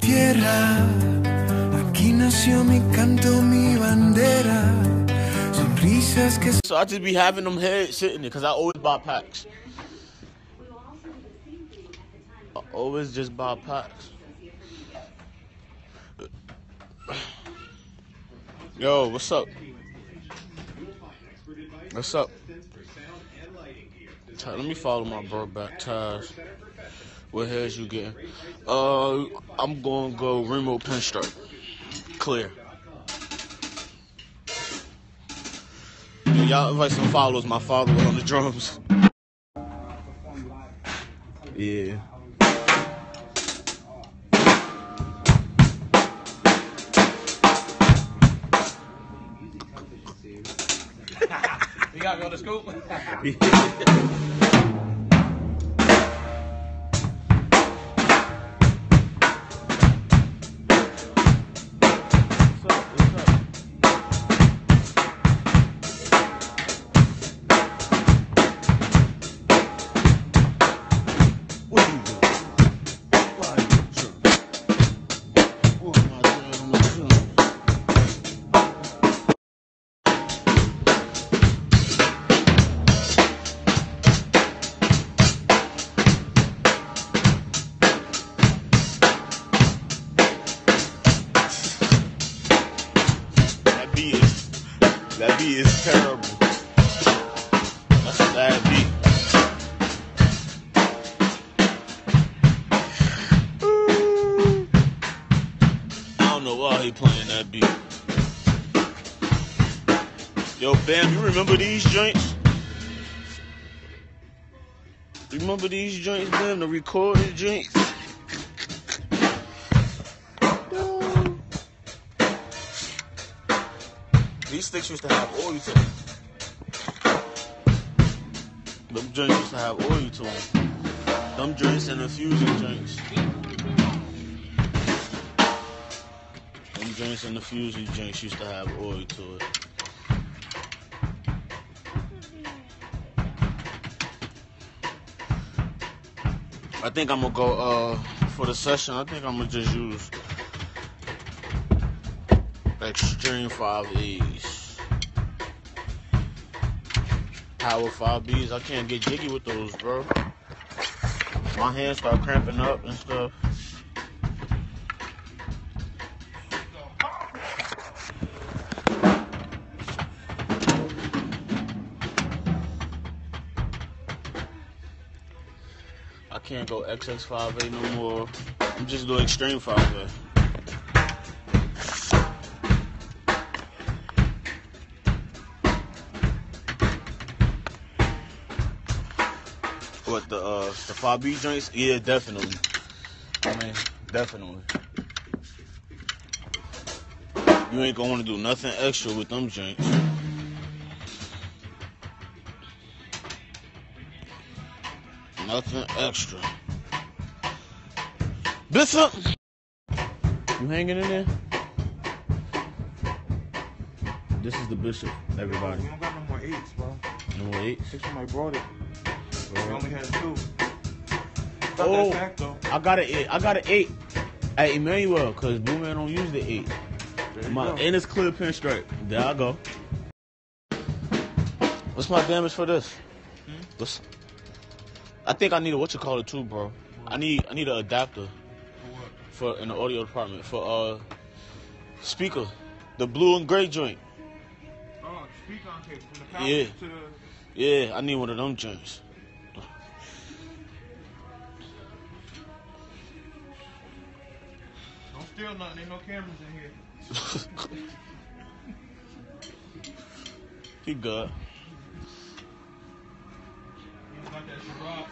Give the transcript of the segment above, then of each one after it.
Tierra, aquí nació mi canto, mi bandera. Sonrisas que So I just be having them heads sitting there because I always buy packs. I always just buy packs. Yo, what's up? What's up? Let me follow my bro back, Taz. What hairs you getting? Uh, I'm gonna go Remo Pinstripe. Clear. Y'all invite some followers. My father was on the drums. Yeah. You got me that beat is terrible. That's a bad beat. I don't know why he playing that beat. Yo, Bam, you remember these joints? Remember these joints, Bam? The recorded joints? These sticks used to have oil to them. Them joints used to have oil to them. Them joints and the fusion joints. Them joints and the fusion joints used to have oil to it. I think I'm gonna go uh for the session. I think I'm gonna just use Extreme 5Es. Power 5Bs. I can't get jiggy with those, bro. My hands start cramping up and stuff. I can't go XX5A no more. I'm just doing Extreme 5A. The uh 5B joints? Yeah, definitely. I mean, definitely. You ain't gonna wanna do nothing extra with them joints. Nothing extra. Bishop! You hanging in there? This is the bishop, everybody. We don't got no more eights, bro. Number eight. Six somebody brought it. We only had two. Oh. that. I got an eight. I got an eight at Emmanuel because Blue Man don't use the eight. My go. and it's clear pinstripe. There I go. What's my damage for this? What's, I think I need a what you call it too, bro. I need I need an adapter for in the audio department for uh speaker, the blue and gray joint. Oh, speak on cable from the couch Yeah. to the. Yeah, I need one of them joints. Don't nothing. Ain't no cameras in here. He good. That Sherrod.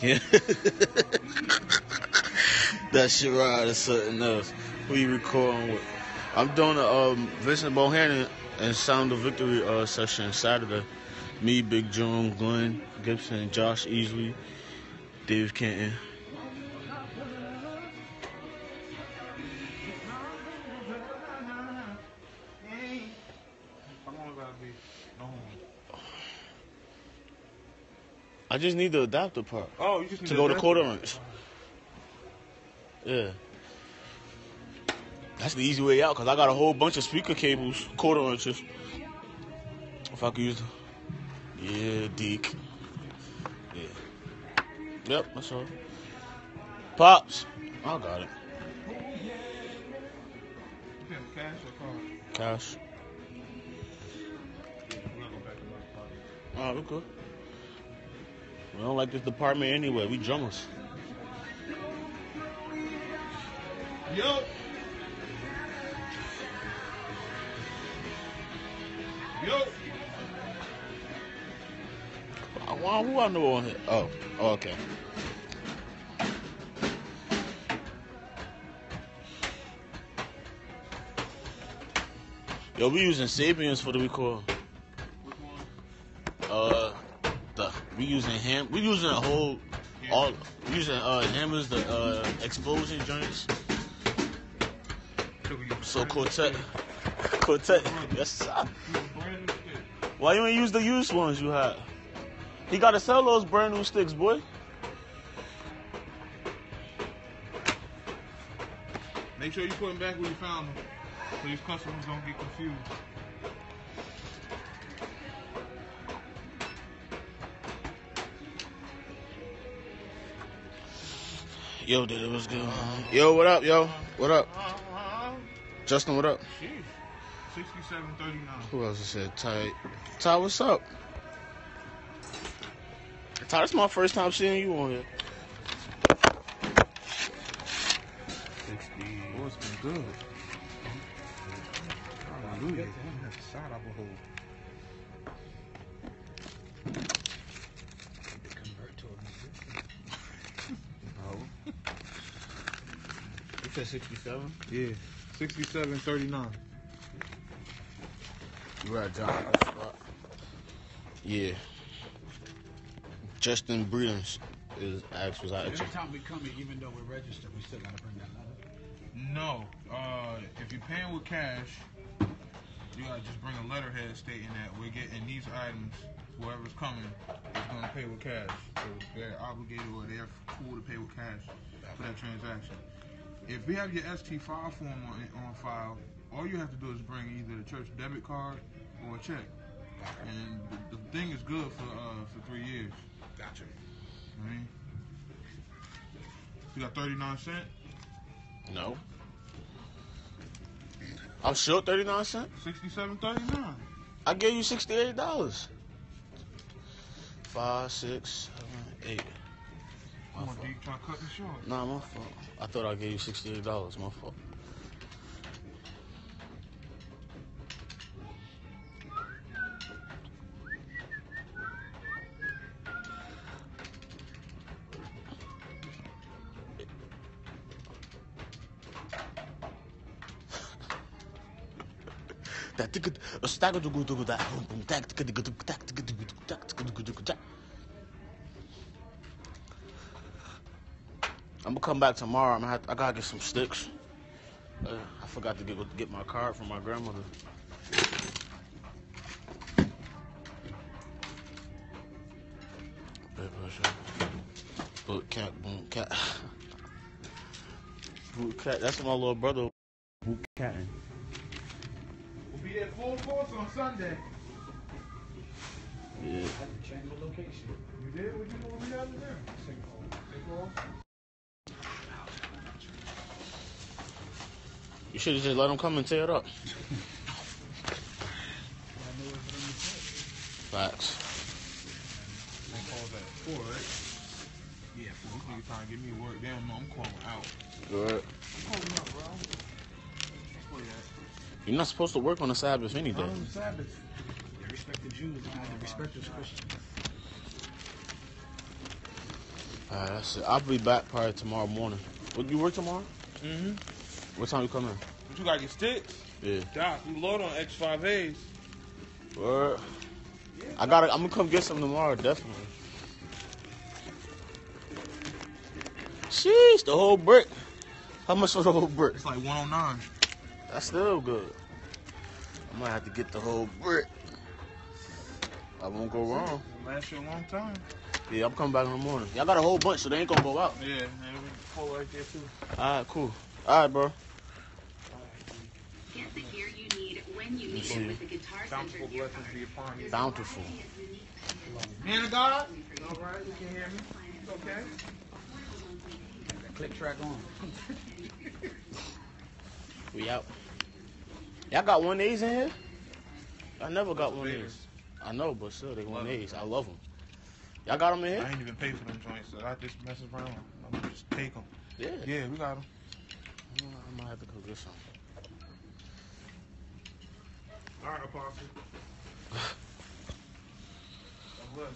Yeah. that shit right is something else. Who you recording with? I'm doing a um, Vincent Bohanan and Sound of Victory uh, session Saturday. Me, Big John, Glenn Gibson, Josh Easley, Dave Kenton. Just need the adapter part Oh, you just need to go to quarter inch. Yeah. That's the easy way out because I got a whole bunch of speaker cables, quarter inches. If I could use them. Yeah, Deke. Yeah. Yep, that's all. Pops. I got it. Cash or card? Cash. We're gonna go back to my card. Oh, we good. We don't like this department anyway. We drummers. Yo. Yo. Why, who I know on here? Oh, oh, okay. Yo, we using Sapiens for the record. We using ham. We using a whole all. We using uh hammers, the uh explosion joints. So quartet, quartet. Yes, sir. Why you ain't use the used ones you had? He gotta sell those brand new sticks, boy. Make sure you put them back where you found them, so these customers don't get confused. Yo, dude, it was good. Yo, what up, yo? What up? Justin, what up? Sheesh. Sixty-seven thirty-nine. Who else I said? Ty. Ty, what's up? Ty, this my first time seeing you on here. Sixty. Oh, it's been good. Hallelujah. That's a side said 67? Yeah. Sixty-seven thirty-nine. You right, John. Yeah. Justin Breedens is asked was I Every time we come here, even though we're registered, we still gotta bring that letter. No. Uh, if you're paying with cash, you gotta just bring a letterhead stating that we're getting these items. Whoever's coming is gonna pay with cash. So they're obligated or they're cool to pay with cash for that transaction. If we have your ST file form on, on file, all you have to do is bring either the church debit card or a check. And the, the thing is good for uh, for three years. Gotcha. I mean, you got 39 cent? No. I'm sure 39 cents. 67.39. I gave you $68. Five, six, seven, eight. Come on, fault. D, trying to cut me short. Nah, my fault. I thought I gave you $68. My fault. That ticket, a stagger to go to that. I'm gonna come back tomorrow. I'm gonna have to, I gotta get some sticks. Uh, I forgot to get get my card from my grandmother. Blood. Boot cat, boom cat. Boot cat. That's my little brother. Boot cat. We'll be there full force on Sunday. Yeah. I had to change the location. You did? What you what we got to do? Take off. You should have just let him come and tear it up. Facts. They call that four. Yeah, nigga trying to get me work. They don't know I'm calling out. Good. Calling out, bro. You at? You're not supposed to work on the Sabbath any day. On Sabbath. They respect the Jews, and they respect us Christians. Alright, that's it. I'll be back probably tomorrow morning. Would you work tomorrow? Mm-hmm. What time you coming? in? But you got your sticks? Yeah. Doc, you load on X5As. Word. I gotta. I'm gonna come get some tomorrow, definitely. Sheesh, the whole brick. How much for the whole brick? It's like 109. That's still good. I might have to get the whole brick. I won't go wrong. Last you a long time. Yeah, I'm coming back in the morning. Y'all got a whole bunch, so they ain't gonna go out. Yeah, and we pull right there too. All right, cool. All right, bro. Get the gear you need when you need it with the Guitar Bountiful gear blessings be upon you. Bountiful. Man of God. All right, you can hear me. It's okay. Click track on. We out. Y'all got one A's in here? I never got one A's. I know, but still, they one A's. I love them. Y'all got them in here? I ain't even pay for them joints, so I just mess around. I'm gonna just take them. Yeah. Yeah, we got them. I might have to go get some. All right, Apostle. God bless.